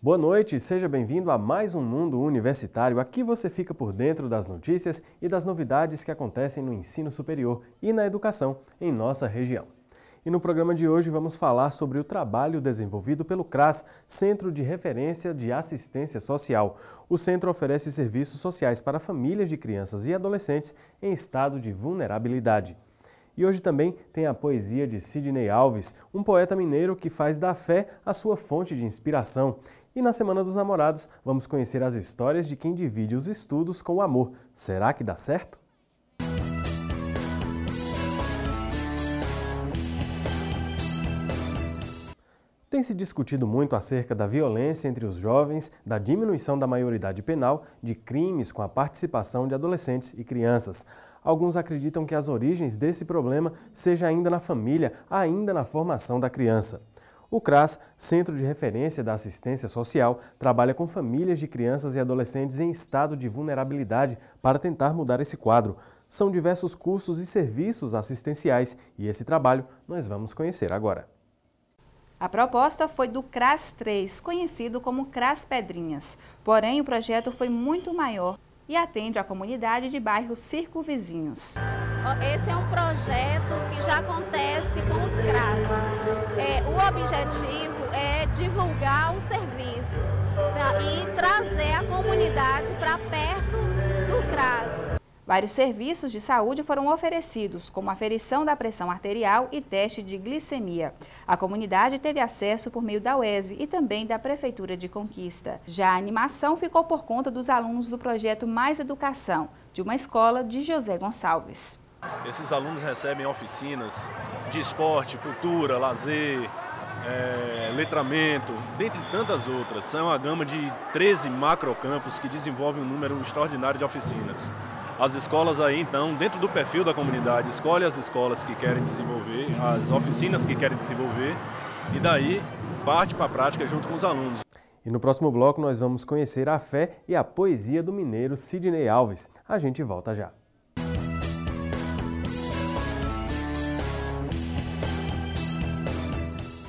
Boa noite, seja bem-vindo a mais um Mundo Universitário. Aqui você fica por dentro das notícias e das novidades que acontecem no ensino superior e na educação em nossa região. E no programa de hoje vamos falar sobre o trabalho desenvolvido pelo CRAS, Centro de Referência de Assistência Social. O centro oferece serviços sociais para famílias de crianças e adolescentes em estado de vulnerabilidade. E hoje também tem a poesia de Sidney Alves, um poeta mineiro que faz da fé a sua fonte de inspiração. E na Semana dos Namorados vamos conhecer as histórias de quem divide os estudos com o amor. Será que dá certo? Tem se discutido muito acerca da violência entre os jovens, da diminuição da maioridade penal, de crimes com a participação de adolescentes e crianças. Alguns acreditam que as origens desse problema seja ainda na família, ainda na formação da criança. O CRAS, Centro de Referência da Assistência Social, trabalha com famílias de crianças e adolescentes em estado de vulnerabilidade para tentar mudar esse quadro. São diversos cursos e serviços assistenciais e esse trabalho nós vamos conhecer agora. A proposta foi do CRAS 3, conhecido como CRAS Pedrinhas. Porém, o projeto foi muito maior e atende a comunidade de bairros circunvizinhos. Esse é um projeto que já acontece com os CRAS. É, o objetivo é divulgar o serviço tá? e trazer a comunidade para perto do CRAS. Vários serviços de saúde foram oferecidos, como aferição da pressão arterial e teste de glicemia. A comunidade teve acesso por meio da UESB e também da Prefeitura de Conquista. Já a animação ficou por conta dos alunos do projeto Mais Educação, de uma escola de José Gonçalves. Esses alunos recebem oficinas de esporte, cultura, lazer, é, letramento, dentre tantas outras. São uma gama de 13 macrocampos que desenvolvem um número extraordinário de oficinas. As escolas aí, então, dentro do perfil da comunidade, escolhe as escolas que querem desenvolver, as oficinas que querem desenvolver, e daí parte para a prática junto com os alunos. E no próximo bloco nós vamos conhecer a fé e a poesia do mineiro Sidney Alves. A gente volta já.